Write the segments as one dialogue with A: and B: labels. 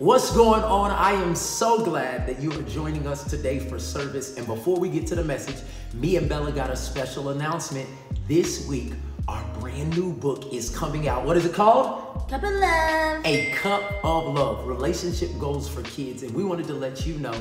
A: What's going on? I am so glad that you are joining us today for service. And before we get to the message, me and Bella got a special announcement. This week, our brand new book is coming out. What is it called?
B: Cup of Love.
A: A Cup of Love Relationship Goals for Kids. And we wanted to let you know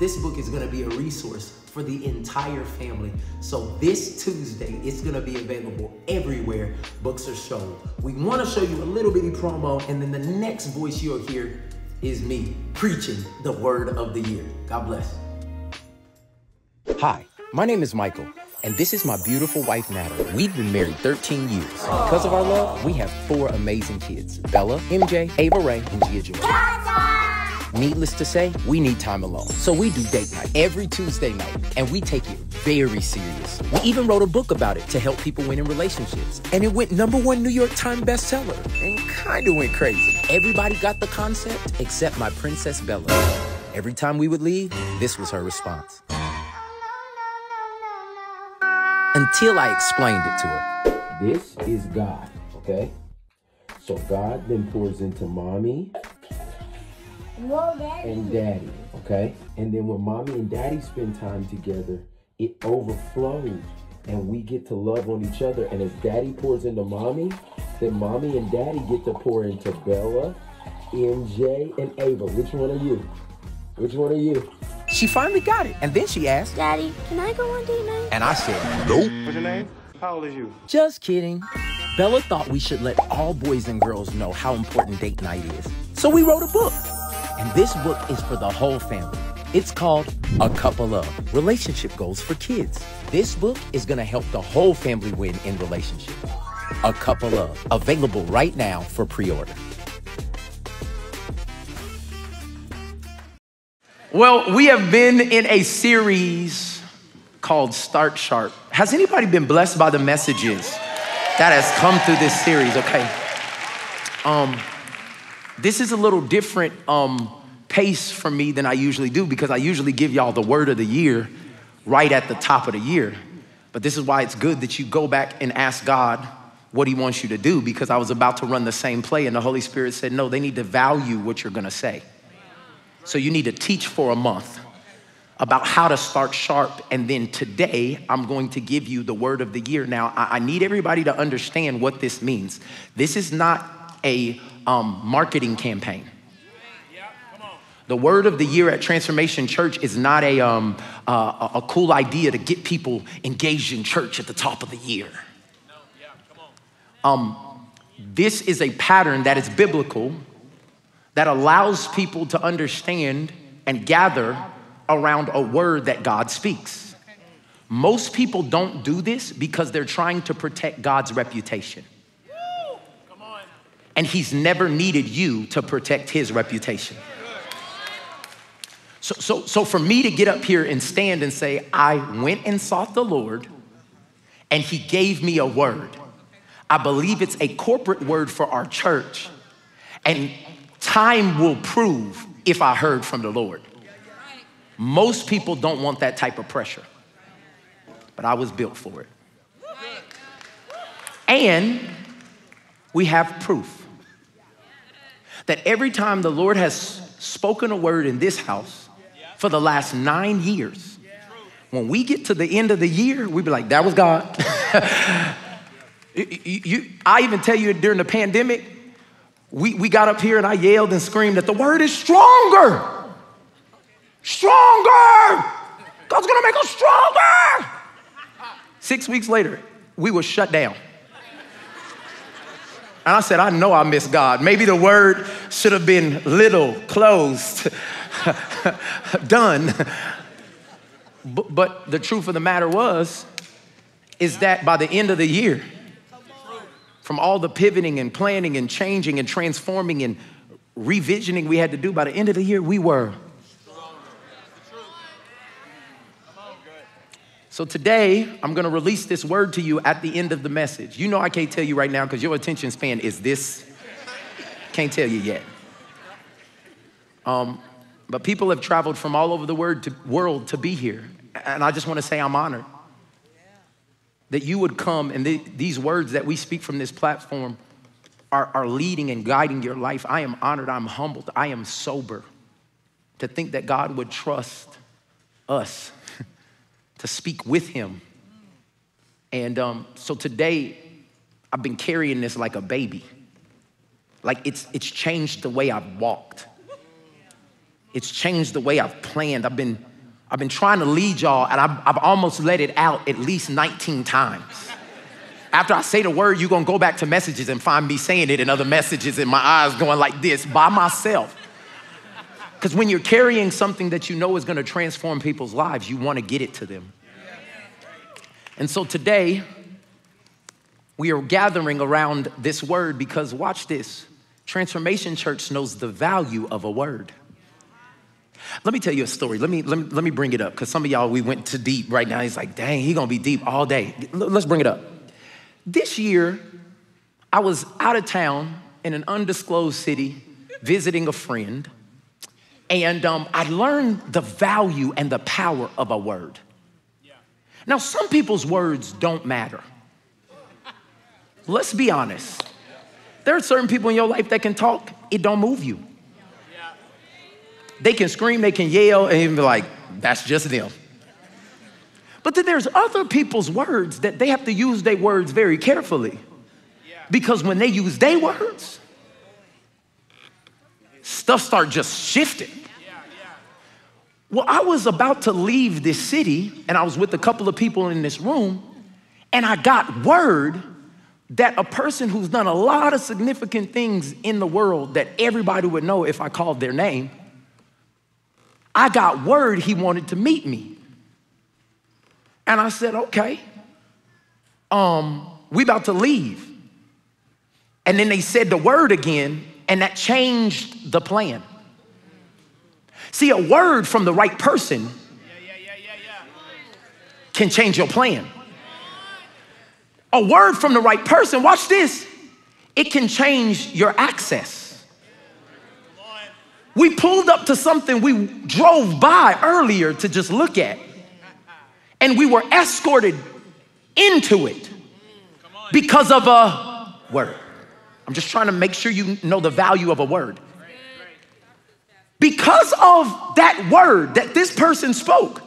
A: this book is going to be a resource for the entire family. So this Tuesday, it's going to be available everywhere books are sold. We want to show you a little bitty promo, and then the next voice you'll hear is me preaching the word of the year. God bless. Hi, my name is Michael, and this is my beautiful wife, Natalie. We've been married 13 years. Because of our love, we have four amazing kids Bella, MJ, Ava Ray, and Gia Joy. Needless to say, we need time alone. So we do date night every Tuesday night, and we take it very serious. We even wrote a book about it to help people win in relationships. And it went number one New York Times bestseller and kind of went crazy. Everybody got the concept except my princess Bella. Every time we would leave, this was her response. Until I explained it to her. This is God, okay? So God then pours into mommy, and daddy, okay? And then when mommy and daddy spend time together, it overflows and we get to love on each other. And as daddy pours into mommy, then mommy and daddy get to pour into Bella, MJ, and Ava. Which one are you? Which one are you? She finally got it. And then she asked,
B: Daddy, can I go on date night?
A: And I said, Nope.
C: What's your name? How old is you?
A: Just kidding. Bella thought we should let all boys and girls know how important date night is. So we wrote a book. And this book is for the whole family. It's called A Cup of Love Relationship Goals for Kids. This book is going to help the whole family win in relationships. A Cup of Love available right now for pre order. Well, we have been in a series called Start Sharp. Has anybody been blessed by the messages that has come through this series? Okay. Um, this is a little different um, pace for me than I usually do because I usually give y'all the word of the year right at the top of the year. But this is why it's good that you go back and ask God what He wants you to do because I was about to run the same play and the Holy Spirit said, No, they need to value what you're gonna say. So you need to teach for a month about how to start sharp. And then today, I'm going to give you the word of the year. Now, I need everybody to understand what this means. This is not a um, marketing campaign. The word of the year at Transformation Church is not a, um, uh, a cool idea to get people engaged in church at the top of the year. Um, this is a pattern that is biblical that allows people to understand and gather around a word that God speaks. Most people don't do this because they're trying to protect God's reputation and he's never needed you to protect his reputation. So, so, so for me to get up here and stand and say, I went and sought the Lord and he gave me a word, I believe it's a corporate word for our church. And time will prove if I heard from the Lord. Most people don't want that type of pressure, but I was built for it. And we have proof that every time the Lord has spoken a word in this house for the last nine years, when we get to the end of the year, we be like, that was God. you, you, I even tell you during the pandemic, we, we got up here and I yelled and screamed that the word is stronger. Stronger. God's gonna make us stronger. Six weeks later, we were shut down. And I said, I know I miss God. Maybe the word should have been little, closed, done. But, but the truth of the matter was, is that by the end of the year, from all the pivoting and planning and changing and transforming and revisioning we had to do, by the end of the year, we were So today, I'm gonna release this word to you at the end of the message. You know, I can't tell you right now because your attention span is this. Can't tell you yet. Um, but people have traveled from all over the world to, world to be here. And I just wanna say I'm honored that you would come and the, these words that we speak from this platform are, are leading and guiding your life. I am honored, I'm humbled, I am sober to think that God would trust us to speak with Him. And um, so today, I've been carrying this like a baby. Like it's, it's changed the way I've walked. It's changed the way I've planned. I've been, I've been trying to lead y'all, and I've, I've almost let it out at least 19 times. After I say the word, you're gonna go back to messages and find me saying it in other messages, and my eyes going like this by myself. Because when you're carrying something that you know is gonna transform people's lives, you wanna get it to them. And so today, we are gathering around this word because watch this Transformation Church knows the value of a word. Let me tell you a story. Let me, let me, let me bring it up because some of y'all, we went too deep right now. He's like, dang, he gonna be deep all day. Let's bring it up. This year, I was out of town in an undisclosed city visiting a friend, and um, I learned the value and the power of a word. Now, some people's words don't matter. Let's be honest. There are certain people in your life that can talk, it don't move you. They can scream, they can yell, and even be like, that's just them. But then there's other people's words that they have to use their words very carefully. Because when they use their words, stuff start just shifting. Well, I was about to leave this city, and I was with a couple of people in this room, and I got word that a person who's done a lot of significant things in the world that everybody would know if I called their name, I got word he wanted to meet me. And I said, okay, um, we about to leave. And then they said the word again, and that changed the plan. See, a word from the right person can change your plan. A word from the right person, watch this, it can change your access. We pulled up to something we drove by earlier to just look at, and we were escorted into it because of a word. I'm just trying to make sure you know the value of a word. Because of that word that this person spoke,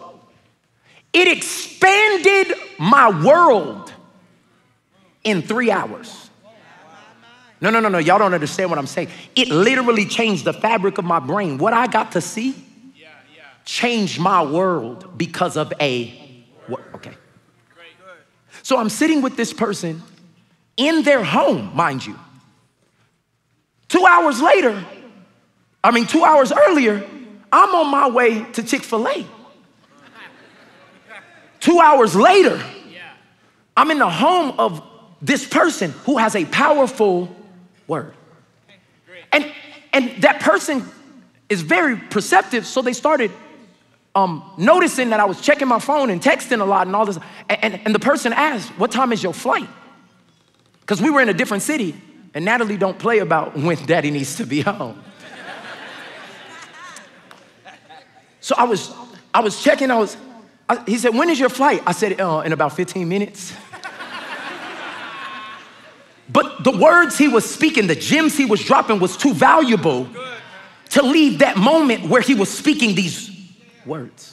A: it expanded my world in three hours. No, no, no, no. Y'all don't understand what I'm saying. It literally changed the fabric of my brain. What I got to see changed my world because of a okay. So I'm sitting with this person in their home, mind you. Two hours later, I mean, two hours earlier, I'm on my way to Chick fil A. Two hours later, I'm in the home of this person who has a powerful word. And, and that person is very perceptive, so they started um, noticing that I was checking my phone and texting a lot and all this. And, and, and the person asked, What time is your flight? Because we were in a different city, and Natalie don't play about when daddy needs to be home. So I was, I was checking, I was, I, he said, when is your flight? I said, uh, in about 15 minutes. but the words he was speaking, the gems he was dropping was too valuable to leave that moment where he was speaking these words.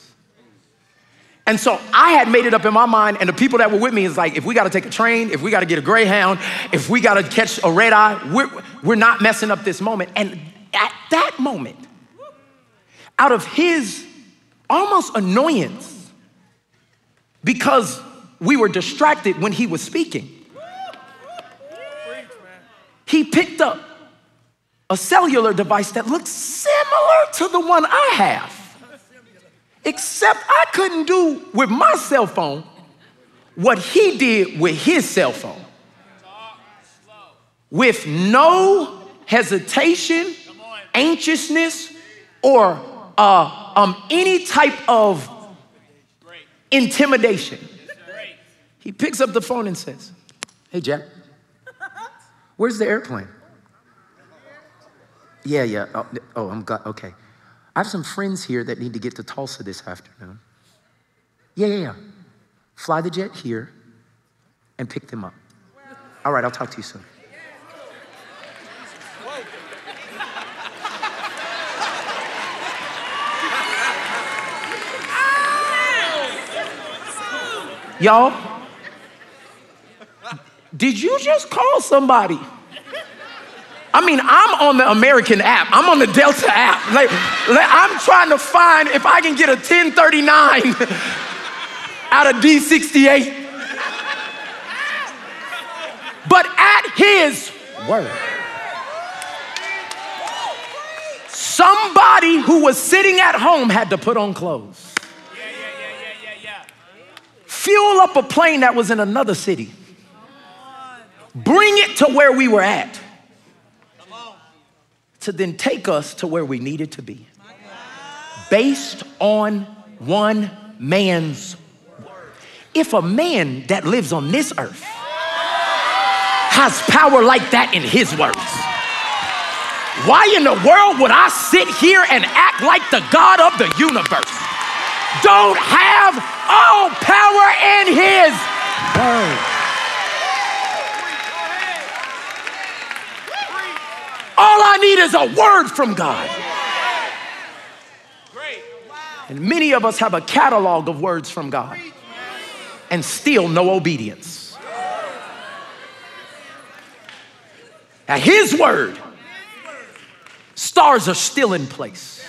A: And so I had made it up in my mind, and the people that were with me is like, if we gotta take a train, if we gotta get a Greyhound, if we gotta catch a red eye, we're, we're not messing up this moment. And at that moment, out of his almost annoyance because we were distracted when he was speaking. He picked up a cellular device that looked similar to the one I have, except I couldn't do with my cell phone what he did with his cell phone. With no hesitation, anxiousness, or uh, um, any type of intimidation. He picks up the phone and says, Hey, Jack, where's the airplane? Yeah, yeah. Oh, oh I'm got, okay. I have some friends here that need to get to Tulsa this afternoon. Yeah, yeah, yeah. Fly the jet here and pick them up. All right, I'll talk to you soon. Y'all, did you just call somebody? I mean, I'm on the American app. I'm on the Delta app. Like, like, I'm trying to find if I can get a 1039 out of D68. But at his word, somebody who was sitting at home had to put on clothes. Fuel up a plane that was in another city. Bring it to where we were at to then take us to where we needed to be based on one man's word. If a man that lives on this earth has power like that in his words, why in the world would I sit here and act like the God of the universe? Don't have all power in his. All I need is a word from God. And many of us have a catalog of words from God and still no obedience. At His word, stars are still in place.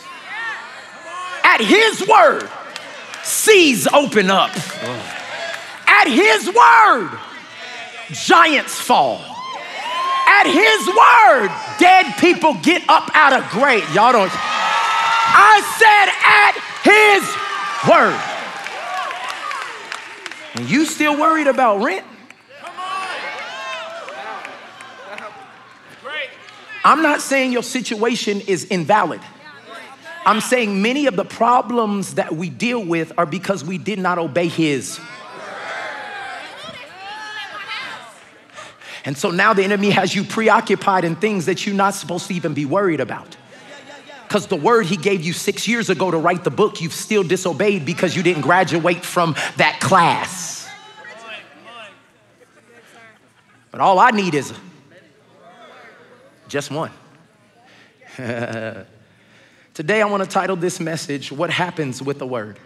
A: At His word, seas open up. At His word, giants fall. At His word, dead people get up out of grave. Y'all don't. I said, at His word. And you still worried about rent? I'm not saying your situation is invalid. I'm saying many of the problems that we deal with are because we did not obey His And so now the enemy has you preoccupied in things that you're not supposed to even be worried about. Because the word he gave you six years ago to write the book, you've still disobeyed because you didn't graduate from that class. But all I need is just one. Today, I want to title this message, What Happens with the Word?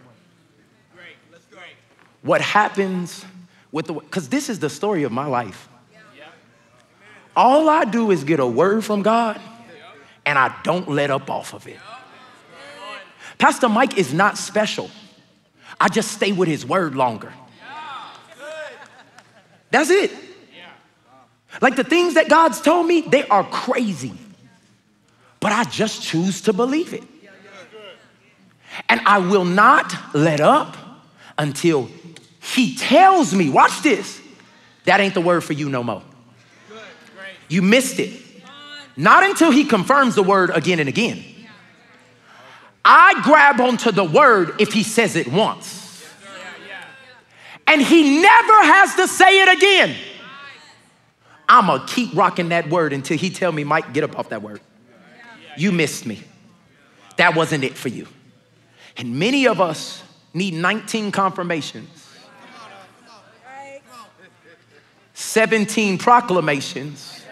A: What happens with the Because this is the story of my life. All I do is get a word from God and I don't let up off of it. Pastor Mike is not special. I just stay with his word longer. That's it. Like the things that God's told me, they are crazy. But I just choose to believe it. And I will not let up until he tells me, watch this, that ain't the word for you no more. You missed it. Not until he confirms the word again and again. I grab onto the word if he says it once. And he never has to say it again. I'm gonna keep rocking that word until he tell me, Mike, get up off that word. You missed me. That wasn't it for you. And many of us need 19 confirmations, 17 proclamations,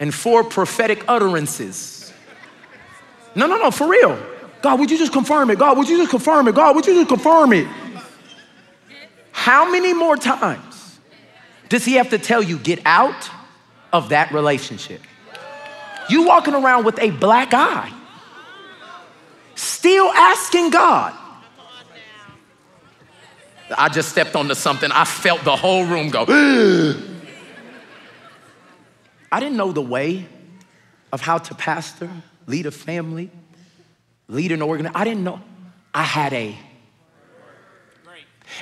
A: and four prophetic utterances. No, no, no, for real. God, would you just confirm it? God, would you just confirm it? God, would you just confirm it? How many more times does he have to tell you, get out of that relationship? You walking around with a black eye, still asking God. I just stepped onto something. I felt the whole room go. I didn't know the way of how to pastor, lead a family, lead an organization. I didn't know. I had a.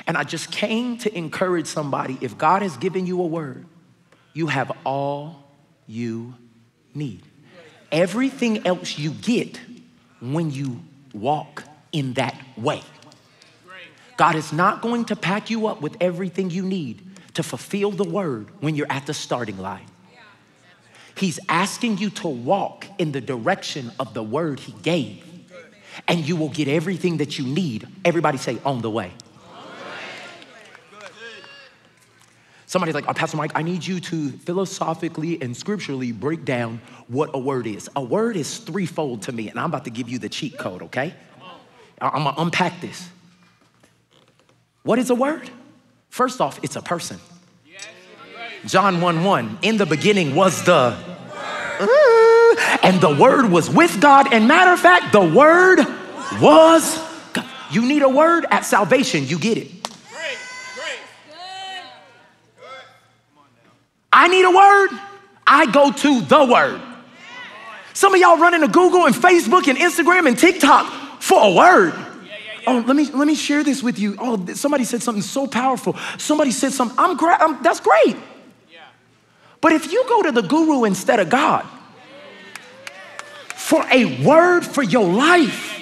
A: And I just came to encourage somebody if God has given you a word, you have all you need. Everything else you get when you walk in that way. God is not going to pack you up with everything you need to fulfill the word when you're at the starting line. He's asking you to walk in the direction of the word he gave, and you will get everything that you need. Everybody say, on the way. Somebody's like, oh, Pastor Mike, I need you to philosophically and scripturally break down what a word is. A word is threefold to me, and I'm about to give you the cheat code, okay? I'm gonna unpack this. What is a word? First off, it's a person. John 1 1, in the beginning was the and the word was with God. And matter of fact, the word was God. You need a word at salvation, you get it. I need a word, I go to the word. Some of y'all running to Google and Facebook and Instagram and TikTok for a word. Oh, let me let me share this with you. Oh, somebody said something so powerful. Somebody said something. I'm great. That's great. But if you go to the guru instead of God for a word for your life,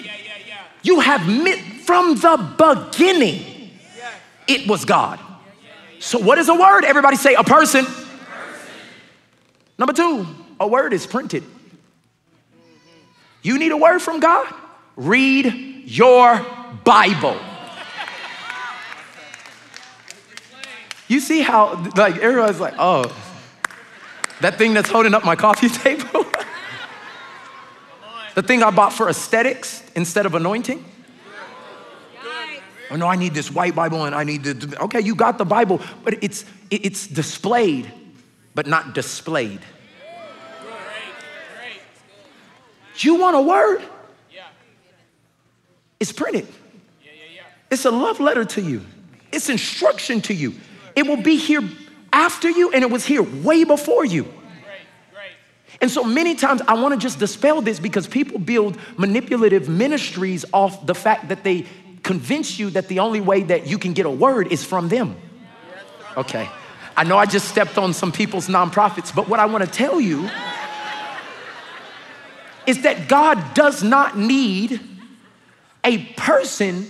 A: you have met from the beginning. It was God. So, what is a word? Everybody say a person. Number two, a word is printed. You need a word from God? Read your Bible. You see how, like, everyone's like, oh, that thing that's holding up my coffee table? the thing I bought for aesthetics instead of anointing? Oh no, I need this white Bible and I need to. Okay, you got the Bible, but it's it's displayed, but not displayed. You want a word? It's printed. It's a love letter to you. It's instruction to you. It will be here after you, and it was here way before you. And so many times I want to just dispel this because people build manipulative ministries off the fact that they convince you that the only way that you can get a word is from them. Okay. I know I just stepped on some people's nonprofits, but what I want to tell you is that God does not need a person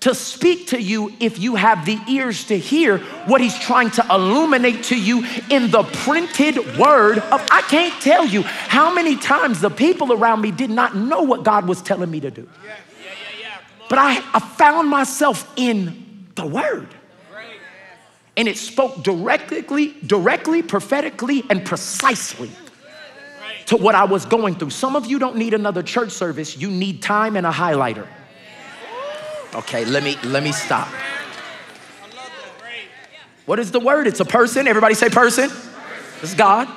A: to speak to you if you have the ears to hear what he's trying to illuminate to you in the printed word of I can't tell you how many times the people around me did not know what God was telling me to do. But I, I found myself in the word. And it spoke directly, directly, prophetically, and precisely to what I was going through. Some of you don't need another church service, you need time and a highlighter. Okay, let me let me stop. What is the word? It's a person. Everybody say person. It's God.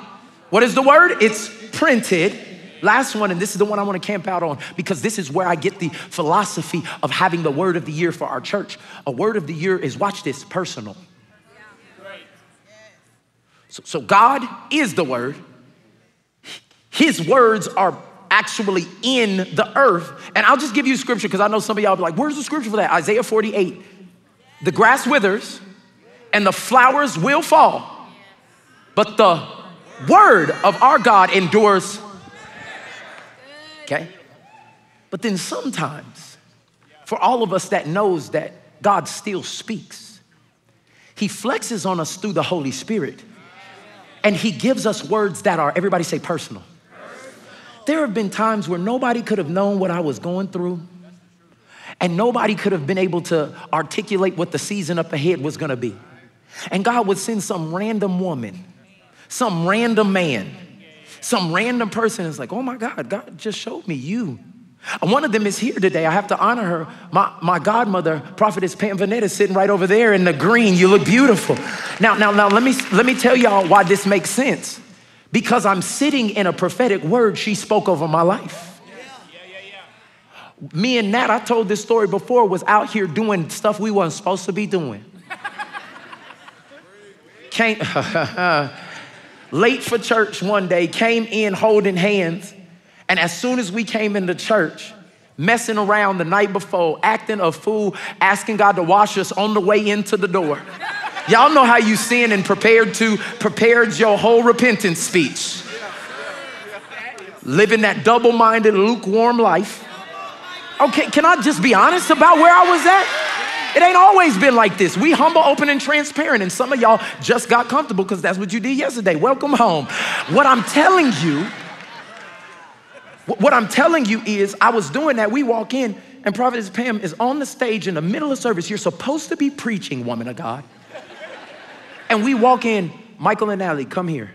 A: What is the word? It's printed. Last one, and this is the one I want to camp out on because this is where I get the philosophy of having the word of the year for our church. A word of the year is, watch this, personal. So, so God is the word. His words are actually in the earth. And I'll just give you scripture because I know some of y'all be like, where's the scripture for that? Isaiah 48. The grass withers and the flowers will fall, but the word of our God endures. Okay? But then sometimes, for all of us that knows that God still speaks, he flexes on us through the Holy Spirit. And he gives us words that are, everybody say personal. There have been times where nobody could have known what I was going through, and nobody could have been able to articulate what the season up ahead was gonna be. And God would send some random woman, some random man, some random person is like, oh my God, God just showed me you. One of them is here today. I have to honor her. My, my godmother, prophetess Pam Vinnett, is sitting right over there in the green. You look beautiful. Now, now, now, let me let me tell y'all why this makes sense because I'm sitting in a prophetic word she spoke over my life. Me and Nat, I told this story before, was out here doing stuff we weren't supposed to be doing. Came late for church one day, came in holding hands, and as soon as we came into church, messing around the night before, acting a fool, asking God to wash us on the way into the door. Y'all know how you sin and prepared to, prepared your whole repentance speech. Living that double minded, lukewarm life. Okay, can I just be honest about where I was at? It ain't always been like this. We humble, open, and transparent. And some of y'all just got comfortable because that's what you did yesterday. Welcome home. What I'm telling you, what I'm telling you is, I was doing that. We walk in, and Prophetess Pam is on the stage in the middle of service. You're supposed to be preaching, woman of God. And we walk in, Michael and Natalie, come here.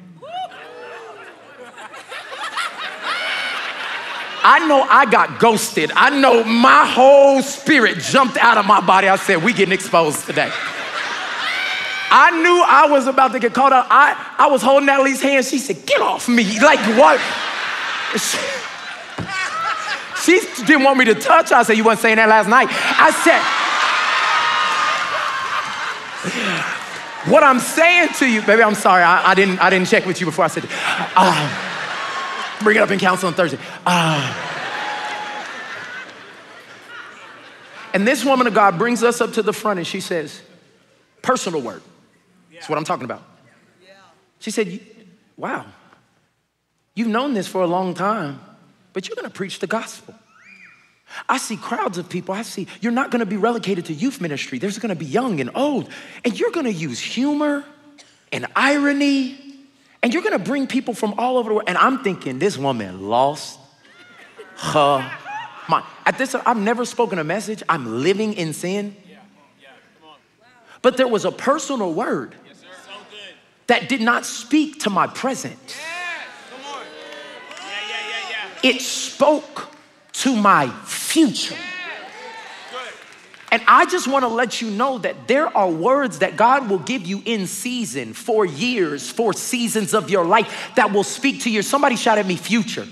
A: I know I got ghosted. I know my whole spirit jumped out of my body. I said, we getting exposed today. I knew I was about to get caught up. I, I was holding Natalie's hand. She said, Get off me. Like, what? She, she didn't want me to touch her. I said, You weren't saying that last night. I said, What I'm saying to you, baby, I'm sorry. I, I didn't, I didn't check with you before I said it. Uh, bring it up in council on Thursday. Uh, and this woman of God brings us up to the front and she says, Personal word. That's what I'm talking about. She said, Wow, you've known this for a long time, but you're gonna preach the gospel. I see crowds of people. I see you're not gonna be relegated to youth ministry. There's gonna be young and old, and you're gonna use humor and irony, and you're gonna bring people from all over the world. And I'm thinking, this woman lost her mind. At this, I've never spoken a message. I'm living in sin. But there was a personal word that did not speak to my present. It spoke to my future. And I just want to let you know that there are words that God will give you in season, for years, for seasons of your life that will speak to you. Somebody shout at me, future.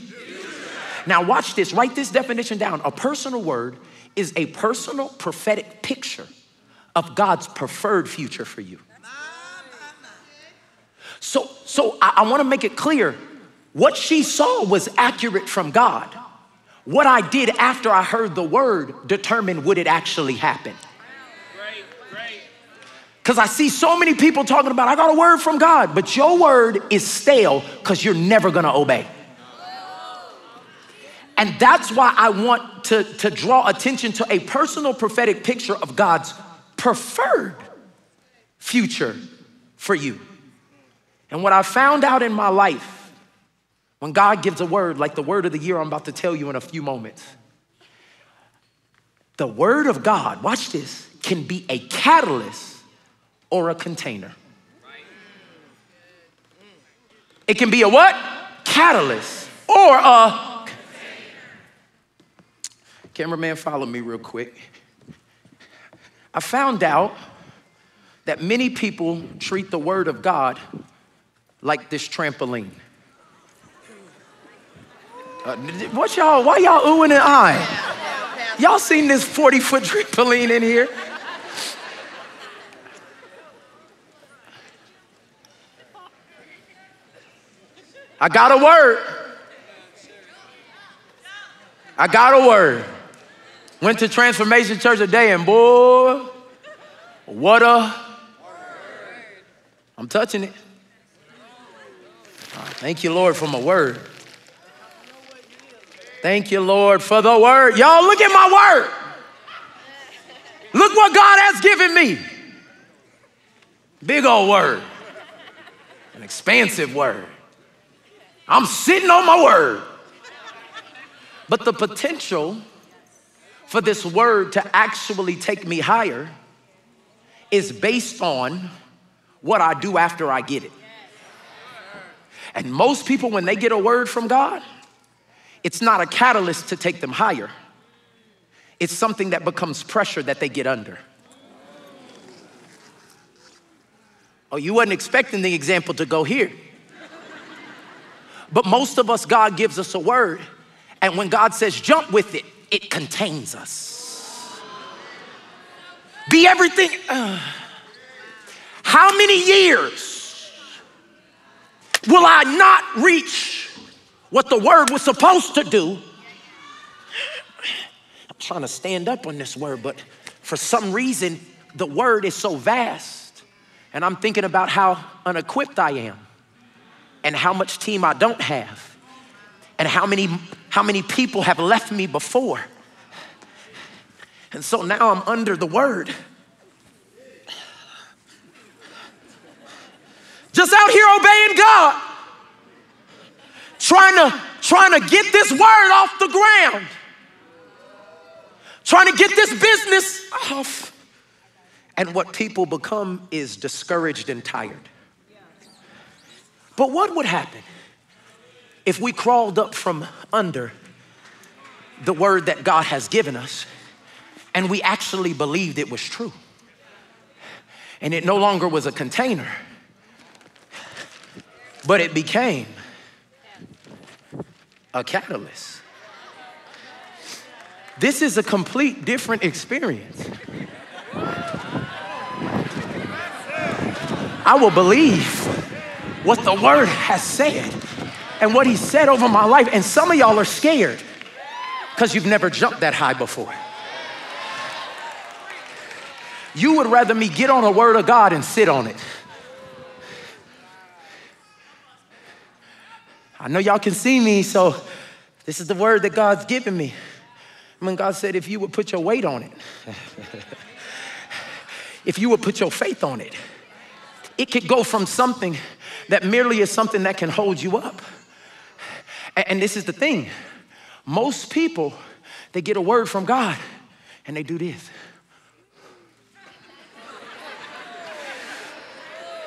A: Now, watch this, write this definition down. A personal word is a personal prophetic picture of God's preferred future for you. So, so I, I want to make it clear what she saw was accurate from God. What I did after I heard the word determined would it actually happen. Because I see so many people talking about, I got a word from God, but your word is stale because you're never gonna obey. And that's why I want to, to draw attention to a personal prophetic picture of God's preferred future for you. And what I found out in my life, when God gives a word, like the word of the year I'm about to tell you in a few moments, the word of God, watch this, can be a catalyst or a container. It can be a what? Catalyst or a container. Cameraman, follow me real quick. I found out that many people treat the word of God like this trampoline. Uh, what y'all, why y'all oohing and eyeing? Y'all seen this 40 foot trampoline in here? I got a word. I got a word. Went to Transformation Church today, and boy, what a. I'm touching it. Thank you, Lord, for my word. Thank you, Lord, for the word. Y'all, look at my word. Look what God has given me. Big old word, an expansive word. I'm sitting on my word. But the potential for this word to actually take me higher is based on what I do after I get it. And most people, when they get a word from God, it's not a catalyst to take them higher, it's something that becomes pressure that they get under. Oh, you wasn't expecting the example to go here. But most of us, God gives us a word, and when God says jump with it, it contains us. Be everything. Uh, how many years will I not reach what the word was supposed to do? I'm trying to stand up on this word, but for some reason, the word is so vast. And I'm thinking about how unequipped I am and how much team I don't have and how many how many people have left me before. And so now I'm under the word. Just out here obeying God. Trying to trying to get this word off the ground. Trying to get this business off. And what people become is discouraged and tired. But what would happen if we crawled up from under the word that God has given us and we actually believed it was true. And it no longer was a container, but it became a catalyst. This is a complete different experience. I will believe what the word has said and what he said over my life. And some of y'all are scared because you've never jumped that high before. You would rather me get on a word of God and sit on it. I know y'all can see me, so this is the word that God's given me. When God said, if you would put your weight on it, if you would put your faith on it, it could go from something that merely is something that can hold you up. And this is the thing most people, they get a word from God and they do this.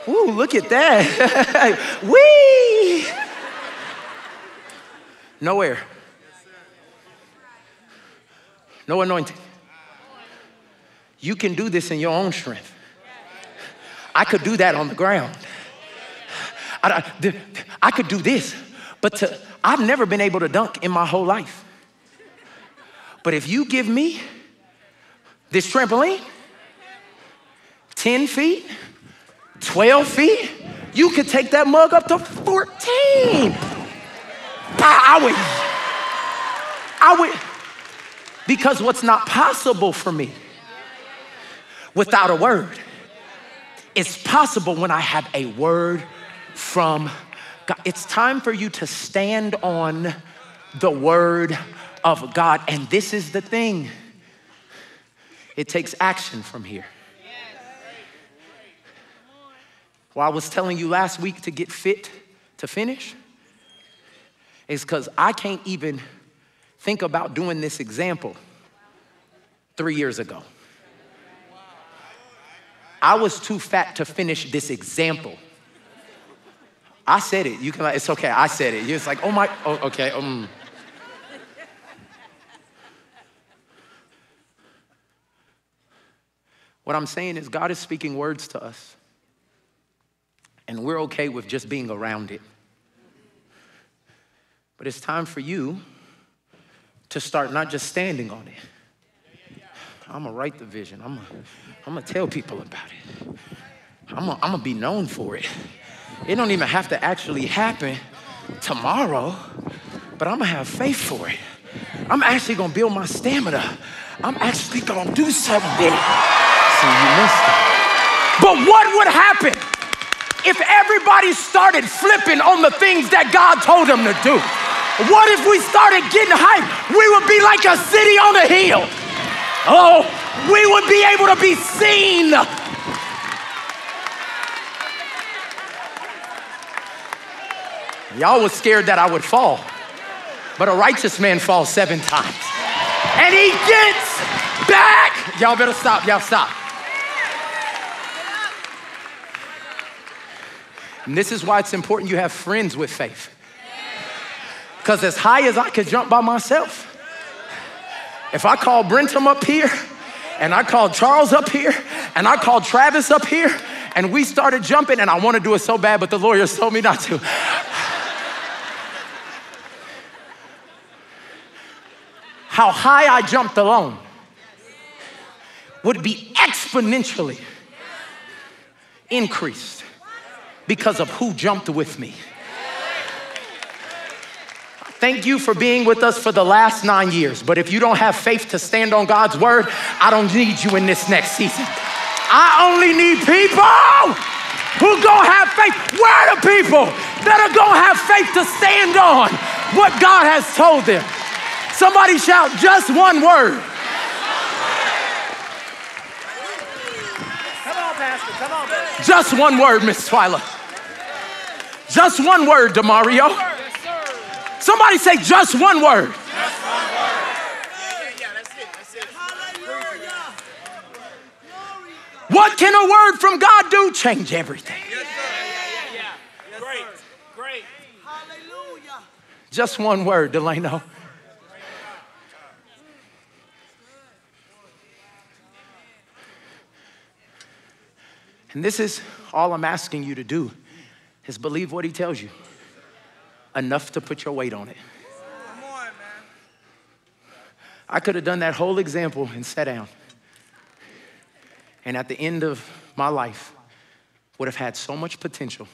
A: Ooh, look at that. Wee! Nowhere. No anointing. You can do this in your own strength. I could do that on the ground. I, I, could do this, but to, I've never been able to dunk in my whole life. But if you give me this trampoline, 10 feet, 12 feet, you could take that mug up to 14. I, would, I would, because what's not possible for me without a word is possible when I have a word from God. It's time for you to stand on the word of God. And this is the thing it takes action from here. Well, I was telling you last week to get fit to finish, is because I can't even think about doing this example three years ago. I was too fat to finish this example. I said it. You can like, it's okay. I said it. It's like, oh my, oh, okay. Um. What I'm saying is, God is speaking words to us, and we're okay with just being around it. But it's time for you to start not just standing on it. I'm gonna write the vision. I'm gonna, I'm gonna tell people about it. I'm gonna, I'm gonna be known for it. It don't even have to actually happen tomorrow, but I'm gonna have faith for it. I'm actually gonna build my stamina. I'm actually gonna do something. So you missed it. But what would happen if everybody started flipping on the things that God told them to do? What if we started getting hype? We would be like a city on a hill. Oh, we would be able to be seen. Y'all was scared that I would fall. But a righteous man falls seven times. And he gets back. Y'all better stop. Y'all stop. And this is why it's important you have friends with faith. Because as high as I could jump by myself, if I call Brentum up here, and I called Charles up here, and I called Travis up here, and we started jumping, and I want to do it so bad, but the lawyers told me not to. How high I jumped alone would be exponentially increased because of who jumped with me. Thank you for being with us for the last nine years. But if you don't have faith to stand on God's word, I don't need you in this next season. I only need people who gonna have faith. Where are the people that are gonna have faith to stand on what God has told them? Somebody shout just one word.
C: Come on, Pastor. Come on, Pastor.
A: Just one word, Miss Twyla. Just one word, Demario. Somebody say just one word. What can a word from God do? Change everything.
C: Great. Great.
A: Just one word, Delano. And this is all I'm asking you to do is believe what he tells you. Enough to put your weight on it.
C: Come on, man.
A: I could have done that whole example and sat down. And at the end of my life, would have had so much potential,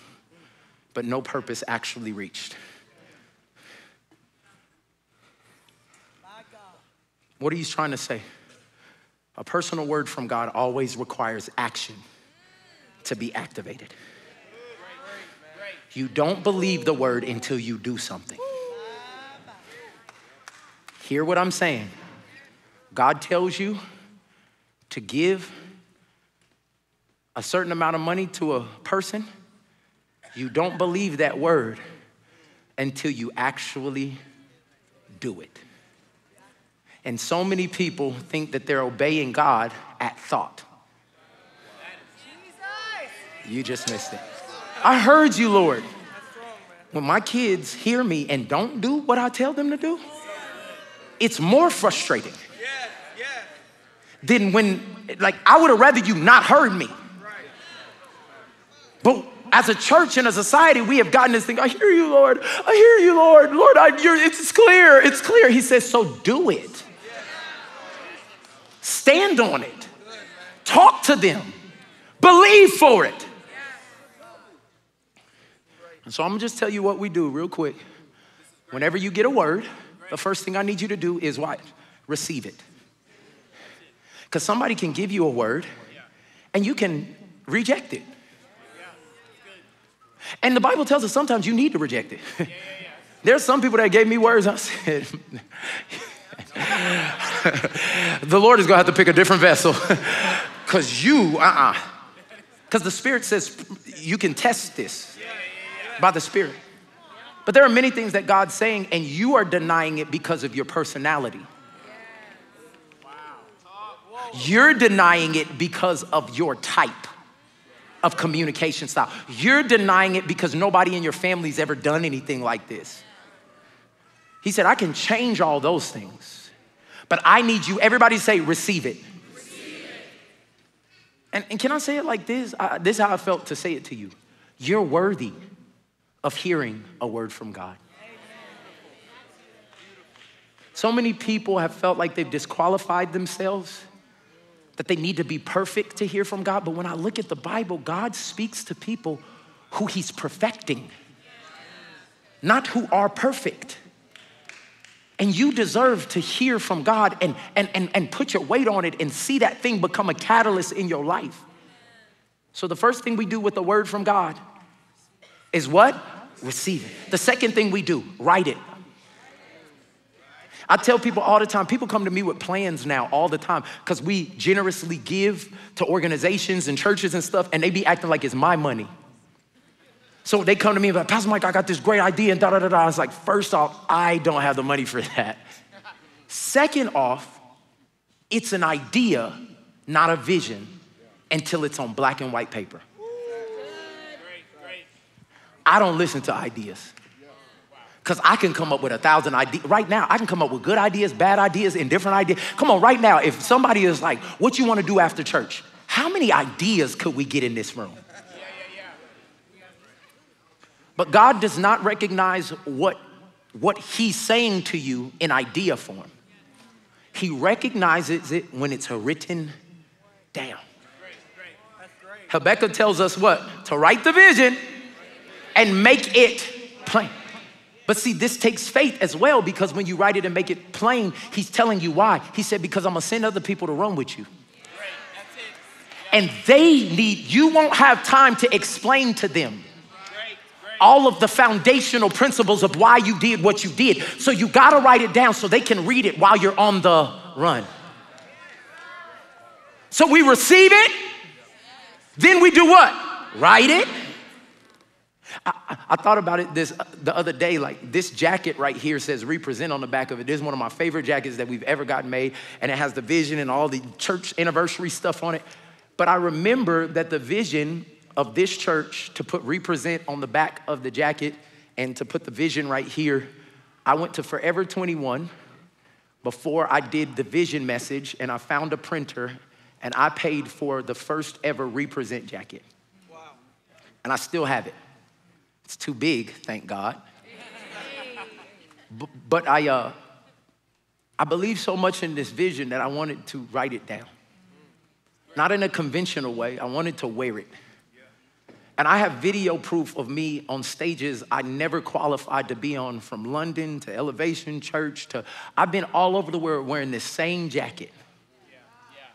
A: but no purpose actually reached. What are you trying to say? A personal word from God always requires action to be activated. You don't believe the word until you do something. Hear what I'm saying. God tells you to give a certain amount of money to a person. You don't believe that word until you actually do it. And so many people think that they're obeying God at thought. You just missed it. I heard you, Lord. When my kids hear me and don't do what I tell them to do, it's more frustrating than when, like, I would have rather you not heard me. But as a church and a society, we have gotten this thing. I hear you, Lord. I hear you, Lord. Lord, I, it's clear. It's clear. He says, so do it. Stand on it. Talk to them. Believe for it. And so I'm gonna just tell you what we do real quick. Whenever you get a word, the first thing I need you to do is what? Receive it. Because somebody can give you a word and you can reject it. And the Bible tells us sometimes you need to reject it. There's some people that gave me words, I said, the Lord is gonna have to pick a different vessel. Because you, uh uh Because the Spirit says you can test this by the Spirit. But there are many things that God's saying, and you are denying it because of your personality. You're denying it because of your type of communication style. You're denying it because nobody in your family's ever done anything like this. He said, I can change all those things, but I need you, everybody say, receive it. And, and can I say it like this? I, this is how I felt to say it to you. You're worthy of hearing a word from God. So many people have felt like they've disqualified themselves, that they need to be perfect to hear from God. But when I look at the Bible, God speaks to people who He's perfecting, not who are perfect. And you deserve to hear from God and, and, and, and put your weight on it and see that thing become a catalyst in your life. So, the first thing we do with the word from God is what? Receive it. The second thing we do, write it. I tell people all the time, people come to me with plans now all the time because we generously give to organizations and churches and stuff, and they be acting like it's my money. So they come to me and like, Pastor Mike, I got this great idea, and da da da da. I was like, first off, I don't have the money for that. Second off, it's an idea, not a vision, until it's on black and white paper. I don't listen to ideas. Because I can come up with a thousand ideas. Right now, I can come up with good ideas, bad ideas, and different ideas. Come on, right now, if somebody is like, what you want to do after church? How many ideas could we get in this room? But God does not recognize what, what He's saying to you in idea form. He recognizes it when it's written down. Habakkuk tells us what? To write the vision and make it plain. But see, this takes faith as well because when you write it and make it plain, he's telling you why. He said, Because I'm gonna send other people to run with you. And they need, you won't have time to explain to them all of the foundational principles of why you did what you did. So you gotta write it down so they can read it while you're on the run. So we receive it, then we do what? Write it. I, I- thought about it this the other day. Like this jacket right here says "represent" on the back of it. This is one of my favorite jackets that we've ever gotten made, and it has the vision and all the church anniversary stuff on it. But I remember that the vision of this church to put "represent" on the back of the jacket and to put the vision right here. I went to Forever 21 before I did the vision message, and I found a printer and I paid for the first ever represent jacket.
C: Wow.
A: And I still have it. It's too big, thank God. But I, uh, I believe so much in this vision that I wanted to write it down. Not in a conventional way, I wanted to wear it. And I have video proof of me on stages I never qualified to be on from London to Elevation Church to, I've been all over the world wearing this same jacket.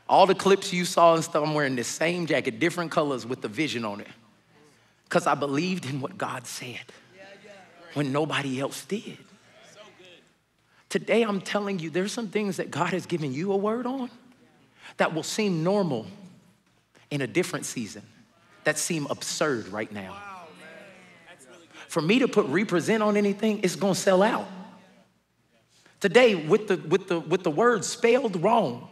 A: All the clips you saw and stuff, I'm wearing this same jacket, different colors with the vision on it. Because I believed in what God said when nobody else did. Today, I'm telling you, there's some things that God has given you a word on that will seem normal in a different season, that seem absurd right now. For me to put represent on anything, it's gonna sell out. Today, with the, with the, with the word spelled wrong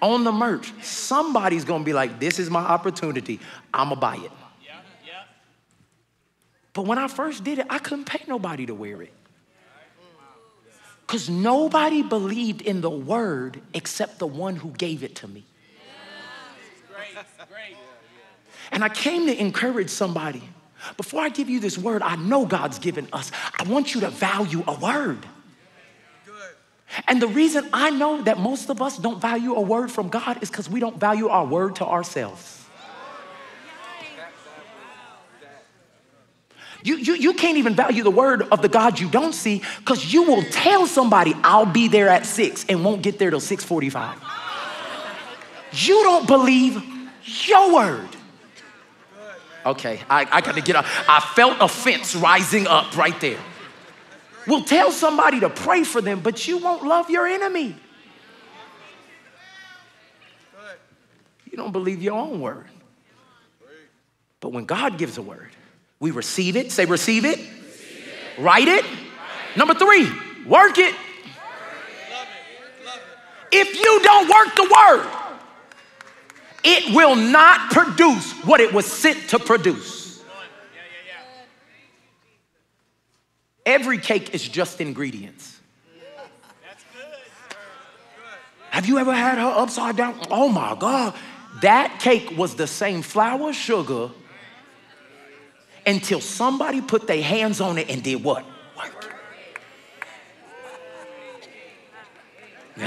A: on the merch, somebody's gonna be like, this is my opportunity, I'm gonna buy it. But when I first did it, I couldn't pay nobody to wear it. Because nobody believed in the word except the one who gave it to me. And I came to encourage somebody. Before I give you this word, I know God's given us. I want you to value a word. And the reason I know that most of us don't value a word from God is because we don't value our word to ourselves. You, you, you can't even value the word of the God you don't see because you will tell somebody, I'll be there at 6 and won't get there till 645. You don't believe your word. Okay, I, I got to get up. I felt offense rising up right there. We'll tell somebody to pray for them, but you won't love your enemy. You don't believe your own word. But when God gives a word, we receive it. Say, receive it. Write it. Number three, work it. If you don't work the word, it will not produce what it was sent to produce. Every cake is just ingredients. Have you ever had her upside down? Oh my God. That cake was the same flour, sugar, until somebody put their hands on it and did what? Work.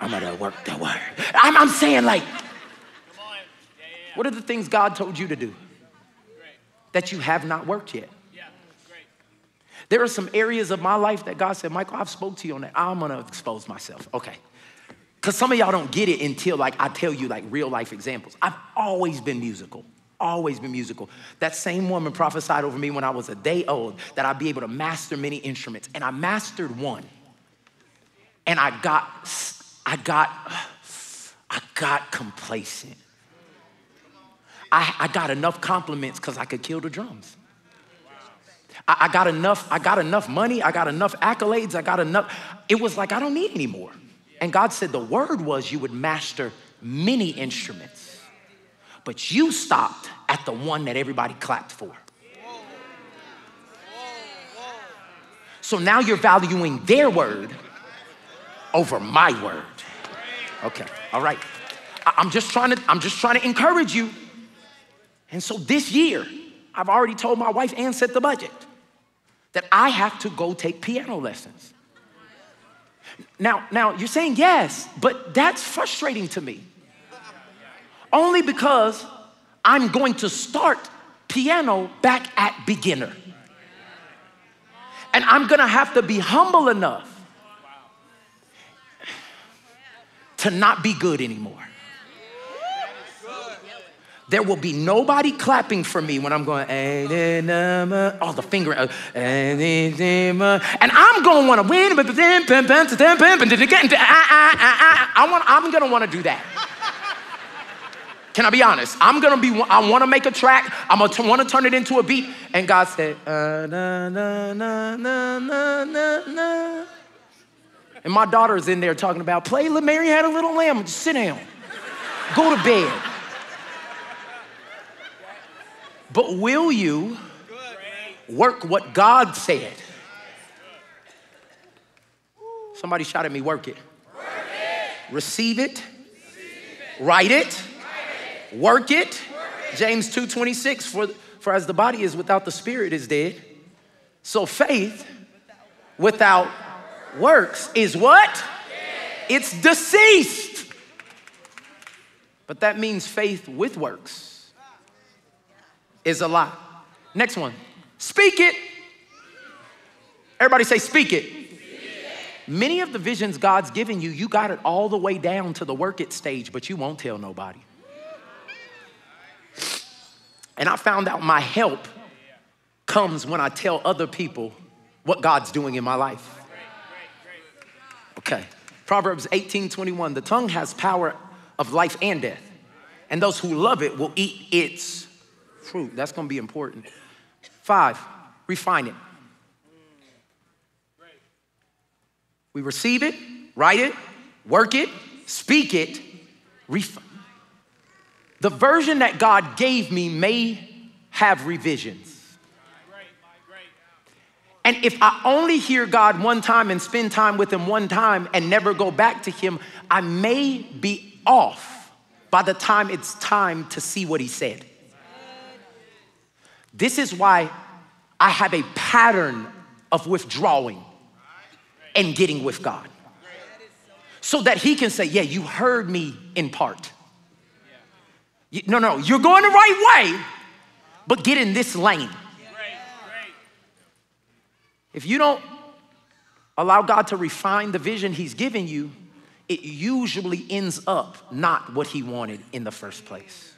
A: I'm gonna work the word. I'm, I'm saying, like, what are the things God told you to do that you have not worked yet? There are some areas of my life that God said, Michael, I've spoke to you on that. I'm gonna expose myself. Okay. Because some of y'all don't get it until like I tell you like real life examples. I've always been musical always been musical. That same woman prophesied over me when I was a day old that I'd be able to master many instruments. And I mastered one. And I got, I got, I got complacent. I, I got enough compliments because I could kill the drums. I, I got enough, I got enough money, I got enough accolades, I got enough. It was like I don't need any more. And God said the word was you would master many instruments but you stopped at the one that everybody clapped for. So now you're valuing their word over my word. Okay, all right. I'm just trying to, I'm just trying to encourage you. And so this year, I've already told my wife and set the budget that I have to go take piano lessons. Now, now you're saying yes, but that's frustrating to me. Only because I'm going to start piano back at beginner. And I'm gonna have to be humble enough to not be good anymore. There will be nobody clapping for me when I'm going, oh, the finger, uh, and I'm going to want to win. I'm going to want to do that. Can I be honest? I'm gonna be, I wanna make a track, I'm gonna wanna turn it into a beat. And God said, uh, na, na, na, na, na, na. And my daughter's in there talking about, play La Mary Had a Little Lamb, just sit down, go to bed. But will you work what God said? Somebody shout at me, work it. receive it, write it, work it. James 2:26 for for as the body is without the spirit is dead. So faith without works is what? It's deceased. But that means faith with works is a lie. Next one. Speak it. Everybody say speak it. Many of the visions God's given you, you got it all the way down to the work it stage, but you won't tell nobody. And I found out my help comes when I tell other people what God's doing in my life. Okay. Proverbs 18 21. The tongue has power of life and death, and those who love it will eat its fruit. That's gonna be important. Five, refine it. We receive it, write it, work it, speak it, refine. The version that God gave me may have revisions. And if I only hear God one time and spend time with Him one time and never go back to Him, I may be off by the time it's time to see what He said. This is why I have a pattern of withdrawing and getting with God. So that He can say, Yeah, you heard me in part. No, no, you're going the right way, but get in this lane. If you don't allow God to refine the vision He's given you, it usually ends up not what He wanted in the first place.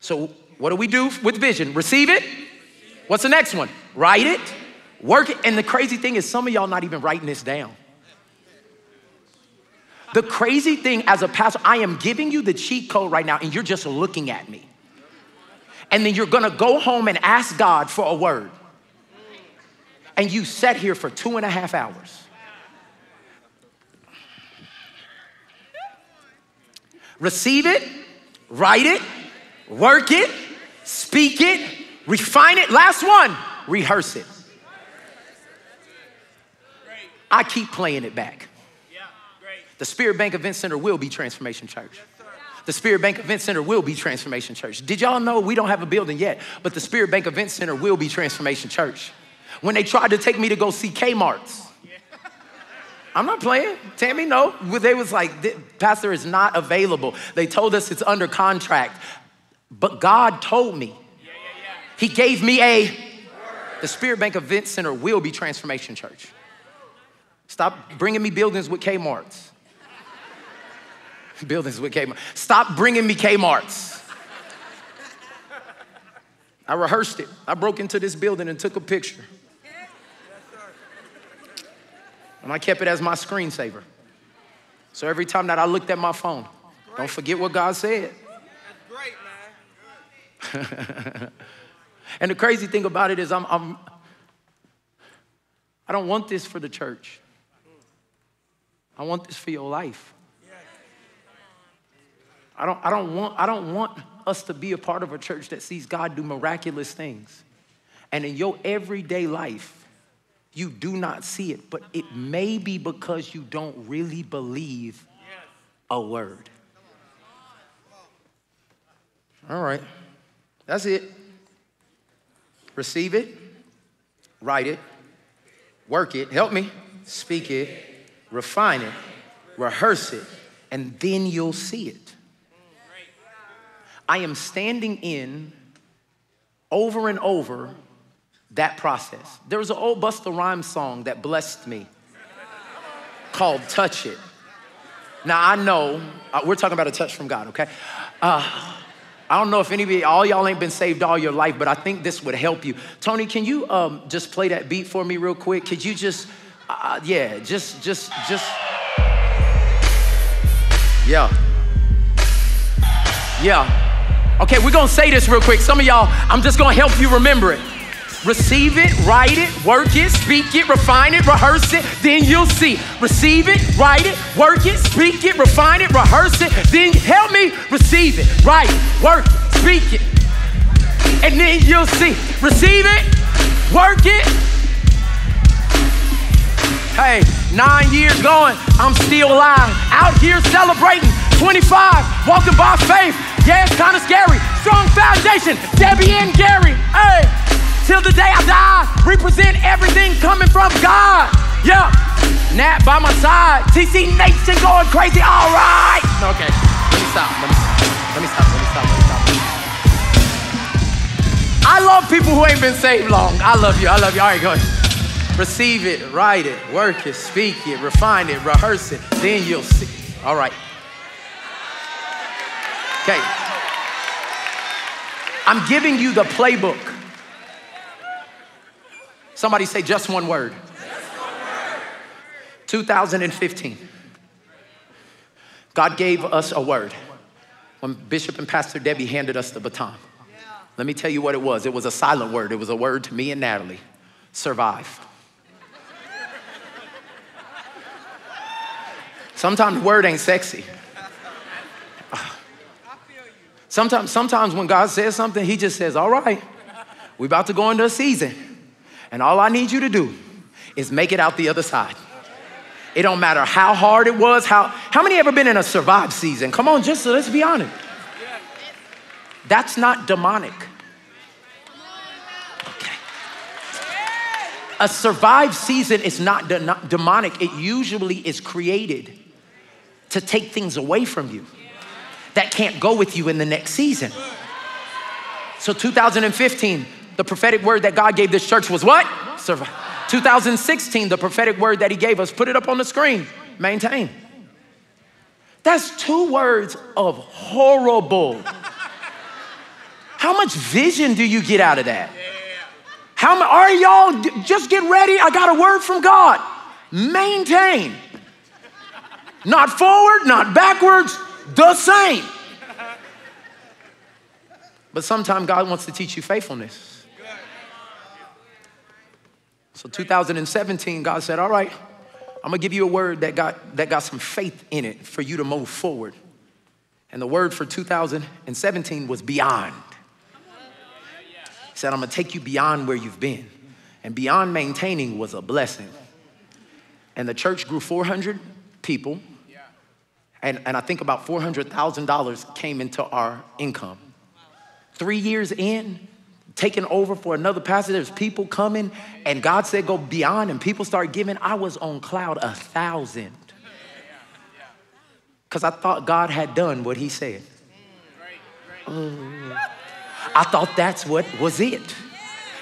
A: So, what do we do with vision? Receive it. What's the next one? Write it, work it. And the crazy thing is, some of y'all not even writing this down. The crazy thing as a pastor, I am giving you the cheat code right now, and you're just looking at me. And then you're gonna go home and ask God for a word. And you sat here for two and a half hours. Receive it, write it, work it, speak it, refine it. Last one, rehearse it. I keep playing it back. The Spirit Bank Event Center will be Transformation Church. The Spirit Bank Event Center will be Transformation Church. Did y'all know we don't have a building yet, but the Spirit Bank Event Center will be Transformation Church? When they tried to take me to go see Kmart's, I'm not playing. Tammy, no. They was like, Pastor is not available. They told us it's under contract. But God told me. He gave me a, the Spirit Bank Event Center will be Transformation Church. Stop bringing me buildings with Kmart's. buildings with Kmart. Stop bringing me Kmart's. I rehearsed it. I broke into this building and took a picture. And I kept it as my screensaver. So every time that I looked at my phone, don't forget what God said. And the crazy thing about it is, I'm, I'm, I don't want this for the church. I want this for your life. I don't, I, don't want, I don't want us to be a part of a church that sees God do miraculous things. And in your everyday life, you do not see it, but it may be because you don't really believe a word. All right, that's it. Receive it, write it, work it, help me, speak it, refine it, rehearse it, and then you'll see it. I am standing in over and over that process. There was an old Busta Rhymes song that blessed me called Touch It. Now I know, uh, we're talking about a touch from God, okay? Uh, I don't know if anybody, all y'all ain't been saved all your life, but I think this would help you. Tony, can you um, just play that beat for me real quick? Could you just, uh, yeah, just, just, just, yeah. Yeah. Okay, we're gonna say this real quick. Some of y'all, I'm just gonna help you remember it. Receive it, write it, work it, speak it, refine it, rehearse it, then you'll see. Receive it, write it, work it, speak it, refine it, rehearse it, then help me receive it, write it, work it, speak it, and then you'll see. Receive it, work it. Hey, Nine years going, I'm still alive. Out here celebrating. 25, walking by faith. Yeah, it's kind of scary. Strong foundation, Debbie and Gary. Hey, till the day I die, represent everything coming from God. Yeah, Nat by my side. TC Nation going crazy. All right. Okay, let me stop. Let me stop. Let me stop. Let me stop. Let me stop. I love people who ain't been saved long. I love you. I love you. All right, go ahead. Receive it, write it, work it, speak it, refine it, rehearse it. Then you'll see. All right. Okay. I'm giving you the playbook. Somebody say just one word. 2015. God gave us a word when Bishop and Pastor Debbie handed us the baton. Let me tell you what it was. It was a silent word. It was a word to me and Natalie survive. Sometimes word ain't sexy. Sometimes, sometimes when God says something, He just says, All right, we're about to go into a season. And all I need you to do is make it out the other side. It don't matter how hard it was, how, how many ever been in a survive season? Come on, just let's be honest. That's not demonic. A survive season is not de- demonic. It usually is created to take things away from you that can't go with you in the next season. So 2015, the prophetic word that God gave this church was what? Survive. 2016, the prophetic word that he gave us, put it up on the screen, maintain. That's two words of horrible. How much vision do you get out of that? How are y'all? Just get ready. I got a word from God. Maintain. Not forward, not backwards, the same. But sometimes God wants to teach you faithfulness. So 2017, God said, All right, I'm gonna give you a word that got, that got some faith in it for you to move forward. And the word for 2017 was beyond. He said, I'm gonna take you beyond where you've been. And beyond maintaining was a blessing. And the church grew 400 people. And, and I think about $400,000 came into our income. Three years in, taking over for another pastor, there's people coming, and God said, Go beyond, and people start giving. I was on cloud a thousand. Because I thought God had done what He said. Oh. I thought that's what was it.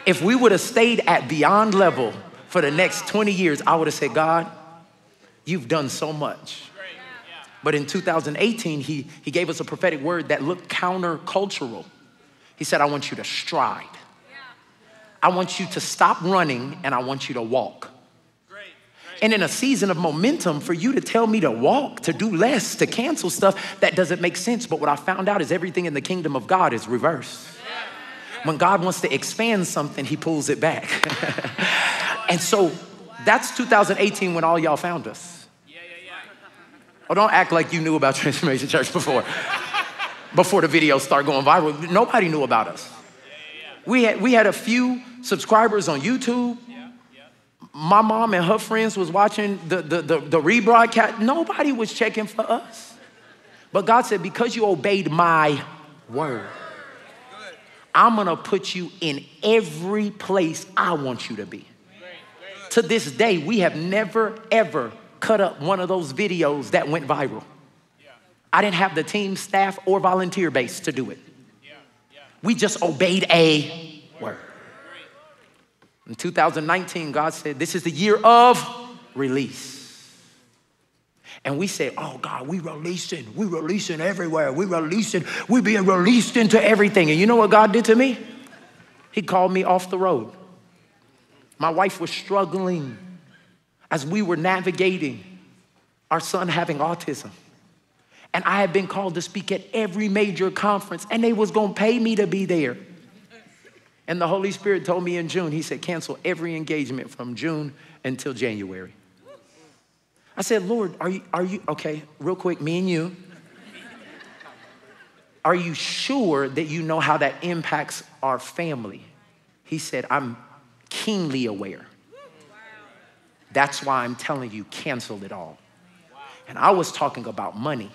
A: If we would have stayed at beyond level for the next 20 years, I would have said, God, you've done so much. But in 2018, he, he gave us a prophetic word that looked countercultural. He said, I want you to stride. I want you to stop running and I want you to walk. And in a season of momentum, for you to tell me to walk, to do less, to cancel stuff, that doesn't make sense. But what I found out is everything in the kingdom of God is reversed. When God wants to expand something, he pulls it back. and so that's 2018 when all y'all found us. Oh, don't act like you knew about Transformation Church before. Before the videos start going viral. Nobody knew about us. We had, we had a few subscribers on YouTube. My mom and her friends was watching the, the, the, the rebroadcast. Nobody was checking for us. But God said, because you obeyed my word, I'm gonna put you in every place I want you to be. To this day, we have never, ever cut up one of those videos that went viral. I didn't have the team, staff, or volunteer base to do it. We just obeyed a word. In 2019, God said, This is the year of release. And we said, Oh God, we releasing, we releasing everywhere, we releasing, we being released into everything. And you know what God did to me? He called me off the road. My wife was struggling as we were navigating our son having autism. And I had been called to speak at every major conference, and they was gonna pay me to be there. And the Holy Spirit told me in June, He said, cancel every engagement from June until January. I said, Lord, are you, are you, okay, real quick, me and you, are you sure that you know how that impacts our family? He said, I'm keenly aware. That's why I'm telling you, cancel it all. And I was talking about money,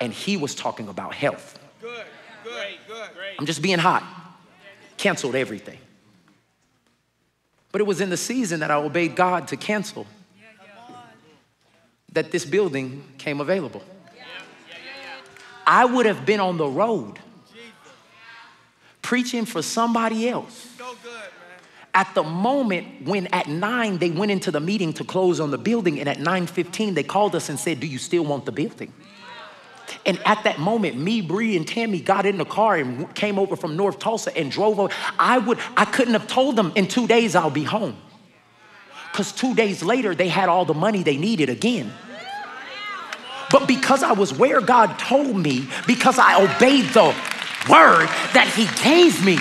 A: and he was talking about health.
C: Good, good, good.
A: I'm just being hot. Canceled everything. But it was in the season that I obeyed God to cancel that this building came available. I would have been on the road preaching for somebody else
C: So good, man.
A: At the moment when at 9 they went into the meeting to close on the building and at 9:15 they called us and said, "Do you still want the building?" And at that moment, me, Bree, and Tammy got in the car and came over from North Tulsa and drove over. I would, I couldn't have told them in two days I'll be home. Because two days later, they had all the money they needed again. But because I was where God told me, because I obeyed the word that He gave me,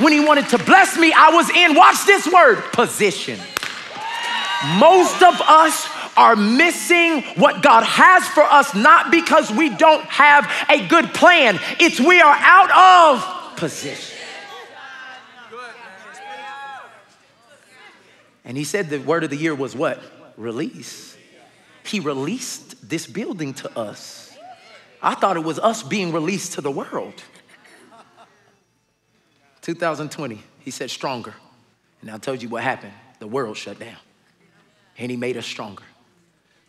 A: when He wanted to bless me, I was in, watch this word, position. Most of us are missing what God has for us, not because we don't have a good plan. It's we are out of position. And he said the word of the year was what? Release. He released this building to us. I thought it was us being released to the world. 2020, he said stronger. And I told you what happened. The world shut down. And he made us stronger.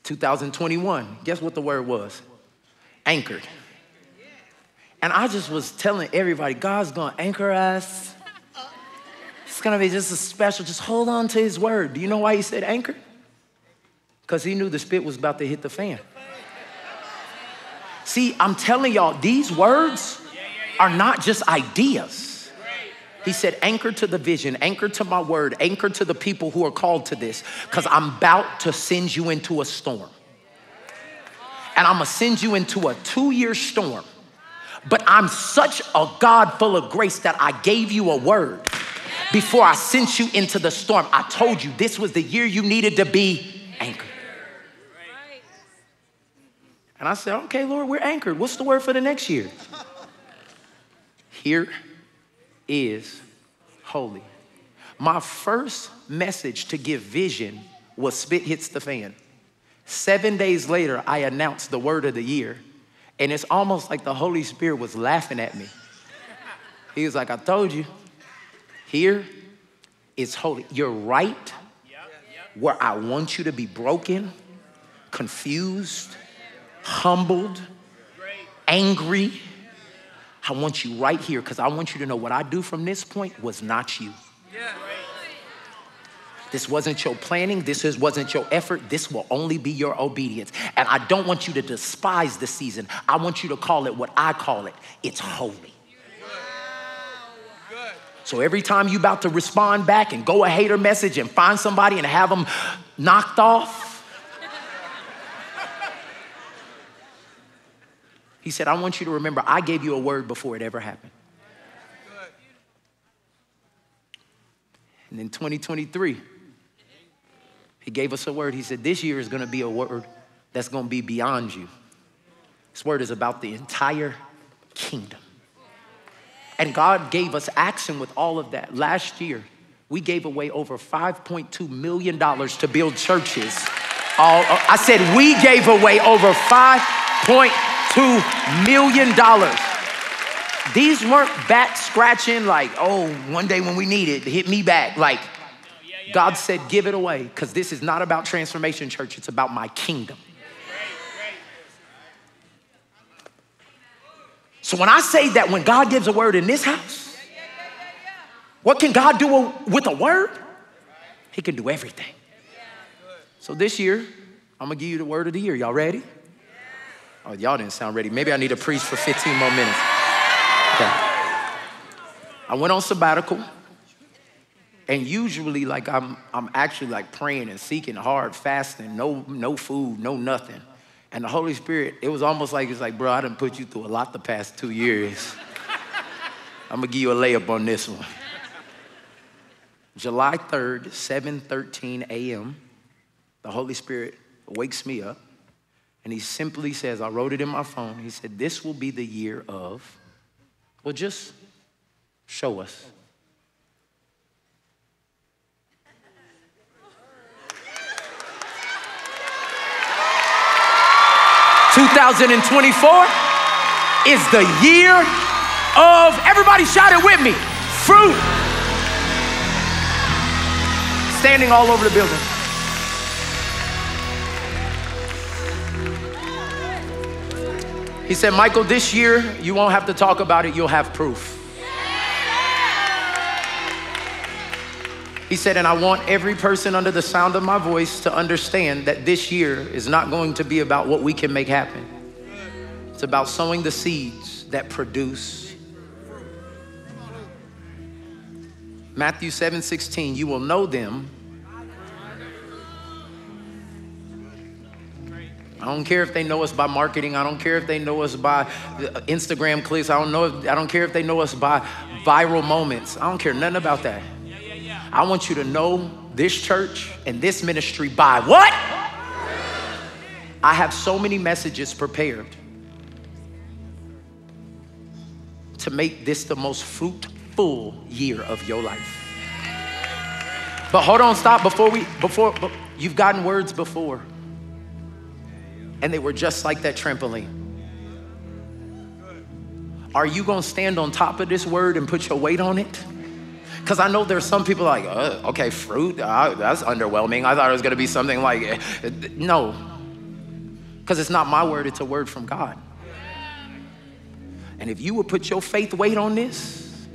A: 2021, guess what the word was? Anchored. And I just was telling everybody, God's gonna anchor us. It's gonna be just a special, just hold on to his word. Do you know why he said anchor? Because he knew the spit was about to hit the fan. See, I'm telling y'all, these words are not just ideas. He said, anchor to the vision, anchor to my word, anchor to the people who are called to this, because I'm about to send you into a storm. And I'm gonna send you into a two year storm. But I'm such a God full of grace that I gave you a word before I sent you into the storm. I told you this was the year you needed to be anchored. And I said, okay, Lord, we're anchored. What's the word for the next year? Here is holy. My first message to give vision was spit hits the fan. Seven days later, I announced the word of the year. And it's almost like the Holy Spirit was laughing at me. He was like, I told you, here is holy. You're right where I want you to be broken, confused, humbled, angry. I want you right here because I want you to know what I do from this point was not you. This wasn't your planning. This is, wasn't your effort. This will only be your obedience. And I don't want you to despise the season. I want you to call it what I call it. It's holy. So every time you about to respond back and go a hater message and find somebody and have them knocked off, he said, I want you to remember I gave you a word before it ever happened. And in 2023, he gave us a word. He said, This year is going to be a word that's going to be beyond you. This word is about the entire kingdom. And God gave us action with all of that. Last year, we gave away over $5.2 million to build churches. All, I said we gave away over $5.2 million. These weren't back scratching, like, oh, one day when we need it, hit me back. Like, God said, give it away, because this is not about Transformation Church, it's about my kingdom. So when I say that when God gives a word in this house, what can God do with a word? He can do everything. So this year, I'm gonna give you the word of the year. Y'all ready? Oh, y'all didn't sound ready. Maybe I need to preach for 15 more minutes. Okay. I went on sabbatical. And usually, like I'm, I'm actually like praying and seeking hard, fasting, no, no food, no nothing. And the Holy Spirit, it was almost like it's like, bro, I done put you through a lot the past two years. I'm gonna give you a layup on this one. July 3rd, 7:13 a.m. The Holy Spirit wakes me up, and he simply says, I wrote it in my phone. He said, This will be the year of, well, just show us. Two thousand and twenty-four is the year of everybody shout it with me fruit standing all over the building He said, Michael, this year you won't have to talk about it, you'll have proof. He said, and I want every person under the sound of my voice to understand that this year is not going to be about what we can make happen. It's about sowing the seeds that produce. Matthew 7 16, you will know them. I don't care if they know us by marketing. I don't care if they know us by uh, Instagram clicks. I don't know. If, I don't care if they know us by viral moments. I don't care nothing about that. I want you to know this church and this ministry by what? I have so many messages prepared to make this the most fruitful year of your life. But hold on, stop before we before you've gotten words before. And they were just like that trampoline. Are you to stand on top of this word and put your weight on it? Because I know there's some people like, uh, okay, fruit, uh, that's underwhelming. I thought it was to be something like, uh, no. Because it's not my word, it's a word from God. And if you would put your faith weight on this,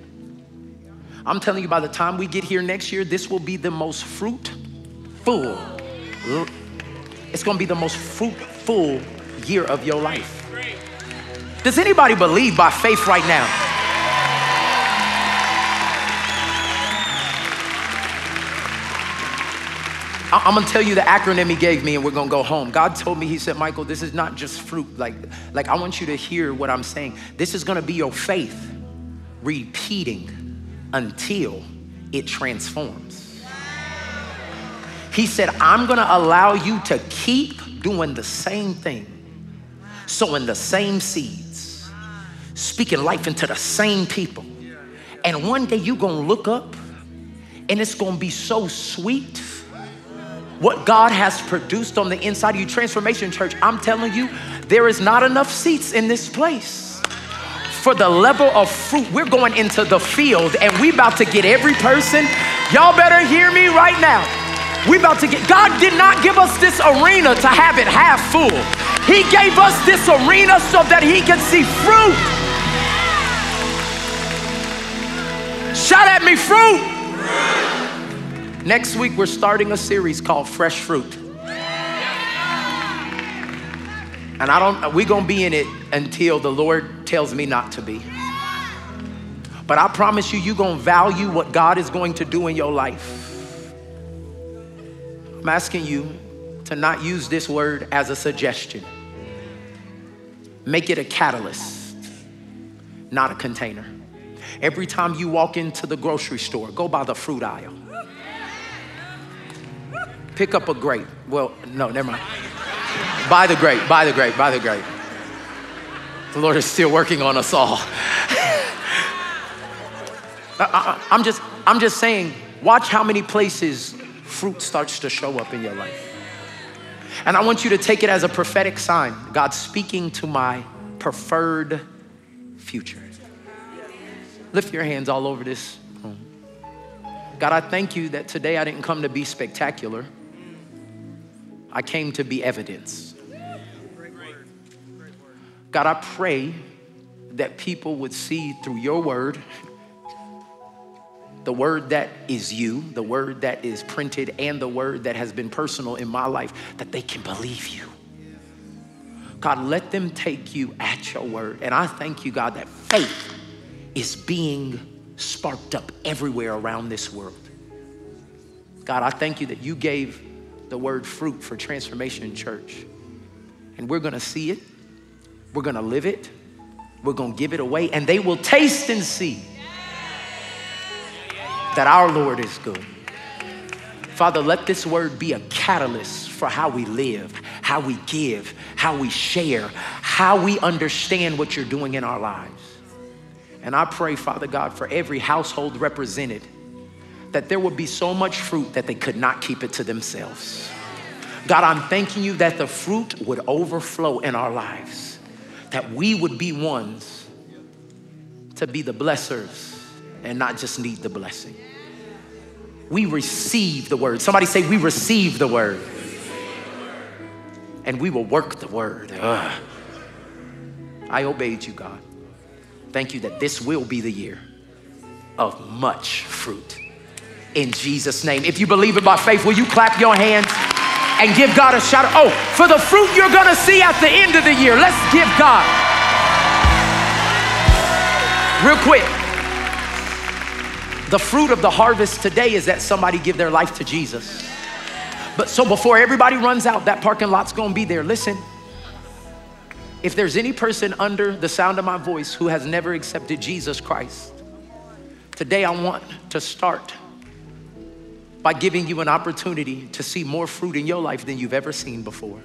A: I'm telling you, by the time we get here next year, this will be the most fruitful. It's going to be the most fruitful year of your life. Does anybody believe by faith right now? I'm gonna tell you the acronym he gave me and we're gonna go home. God told me, He said, Michael, this is not just fruit. Like, like I want you to hear what I'm saying. This is gonna be your faith repeating until it transforms. He said, I'm gonna allow you to keep doing the same thing, sowing the same seeds, speaking life into the same people. And one day you're gonna look up and it's gonna be so sweet what God has produced on the inside of you. Transformation Church, I'm telling you, there is not enough seats in this place for the level of fruit. We're going into the field and we about to get every person. Y'all better hear me right now. We about to get, God did not give us this arena to have it half full. He gave us this arena so that he can see fruit. Shout at me, fruit. Next week, we're starting a series called Fresh Fruit. And I don't, we're gonna be in it until the Lord tells me not to be. But I promise you, you're gonna value what God is going to do in your life. I'm asking you to not use this word as a suggestion, make it a catalyst, not a container. Every time you walk into the grocery store, go by the fruit aisle pick up a grape. Well, no, never mind. Buy the grape, buy the grape, buy the grape. The Lord is still working on us all. I, am just, I'm just saying, watch how many places fruit starts to show up in your life. And I want you to take it as a prophetic sign. God speaking to my preferred future. Lift your hands all over this room. God, I thank you that today I didn't come to be spectacular. I came to be evidence. God, I pray that people would see through your word, the word that is you, the word that is printed, and the word that has been personal in my life, that they can believe you. God, let them take you at your word. And I thank you, God, that faith is being sparked up everywhere around this world. God, I thank you that you gave the word fruit for Transformation in Church. And we're gonna see it, we're gonna live it, we're gonna give it away, and they will taste and see that our Lord is good. Father, let this word be a catalyst for how we live, how we give, how we share, how we understand what you're doing in our lives. And I pray, Father God, for every household represented that there would be so much fruit that they could not keep it to themselves. God, I'm thanking you that the fruit would overflow in our lives, that we would be ones to be the blessers and not just need the blessing. We receive the word. Somebody say, We receive the word. And we will work the word. Ugh. I obeyed you, God. Thank you that this will be the year of much fruit. In Jesus' name. If you believe it by faith, will you clap your hands and give God a shout? Oh, for the fruit you're gonna see at the end of the year, let's give God. Real quick. The fruit of the harvest today is that somebody give their life to Jesus. But so before everybody runs out, that parking lot's gonna be there. Listen, if there's any person under the sound of my voice who has never accepted Jesus Christ, today I want to start by giving you an opportunity to see more fruit in your life than you've ever seen before.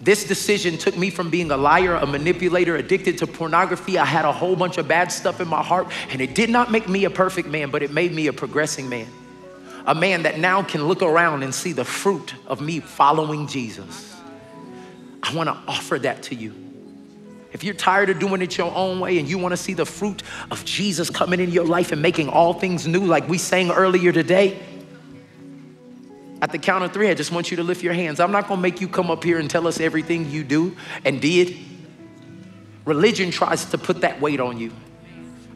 A: This decision took me from being a liar, a manipulator, addicted to pornography. I had a whole bunch of bad stuff in my heart, and it did not make me a perfect man, but it made me a progressing man. A man that now can look around and see the fruit of me following Jesus. I want to offer that to you. If you're tired of doing it your own way and you want to see the fruit of Jesus coming in your life and making all things new, like we sang earlier today, at the count of three, I just want you to lift your hands. I'm not gonna make you come up here and tell us everything you do and did. Religion tries to put that weight on you.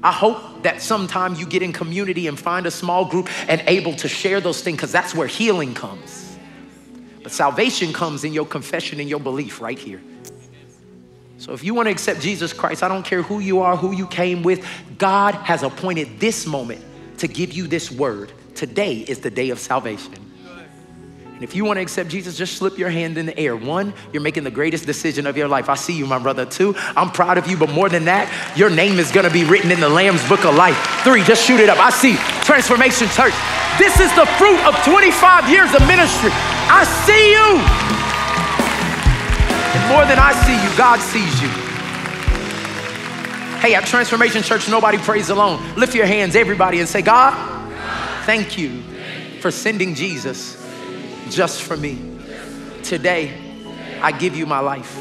A: I hope that sometime you get in community and find a small group and able to share those things because that's where healing comes. But salvation comes in your confession and your belief right here. So if you want to accept Jesus Christ, I don't care who you are, who you came with, God has appointed this moment to give you this word. Today is the day of salvation. And if you want to accept Jesus, just slip your hand in the air. One, you're making the greatest decision of your life. I see you, my brother. Two, I'm proud of you, but more than that, your name is going to be written in the Lamb's book of life. Three, just shoot it up. I see Transformation Church. This is the fruit of 25 years of ministry. I see you. And more than I see you, God sees you. Hey, at Transformation Church, nobody prays alone. Lift your hands, everybody, and say, God, thank you for sending Jesus just for me. Today, I give you my life.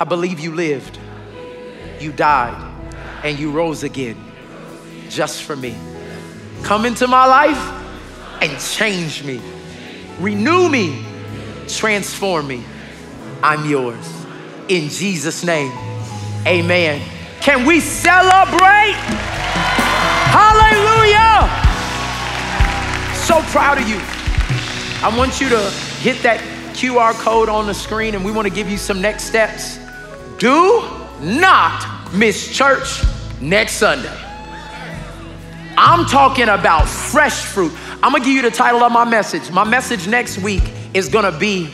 A: I believe you lived, you died, and you rose again just for me. Come into my life and change me, renew me, transform me. I'm yours. In Jesus' name, amen. Can we celebrate? Hallelujah! So proud of you. I want you to hit that QR code on the screen and we want to give you some next steps. Do not miss church next Sunday. I'm talking about fresh fruit. I'm gonna give you the title of my message. My message next week is gonna be.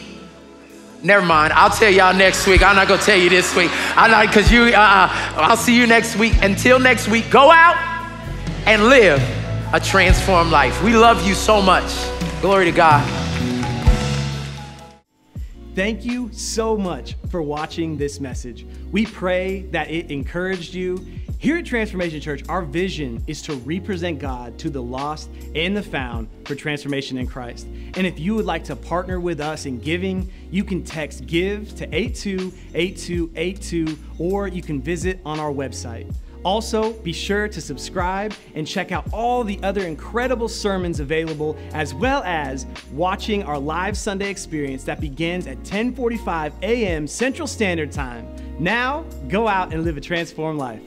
A: Never mind. I'll tell y'all next week. I'm not gonna tell you this week. I'm not because you. Uh, I'll see you next week. Until next week, go out and live a transformed life. We love you so much. Glory to God.
D: Thank you so much for watching this message. We pray that it encouraged you. Here at Transformation Church, our vision is to represent God to the lost and the found for transformation in Christ. And if you would like to partner with us in giving, you can text GIVE to 828282 or you can visit on our website. Also, be sure to subscribe and check out all the other incredible sermons available as well as watching our live Sunday experience that begins at 10:45 a.m. Central Standard Time. Now, go out and live a transformed life.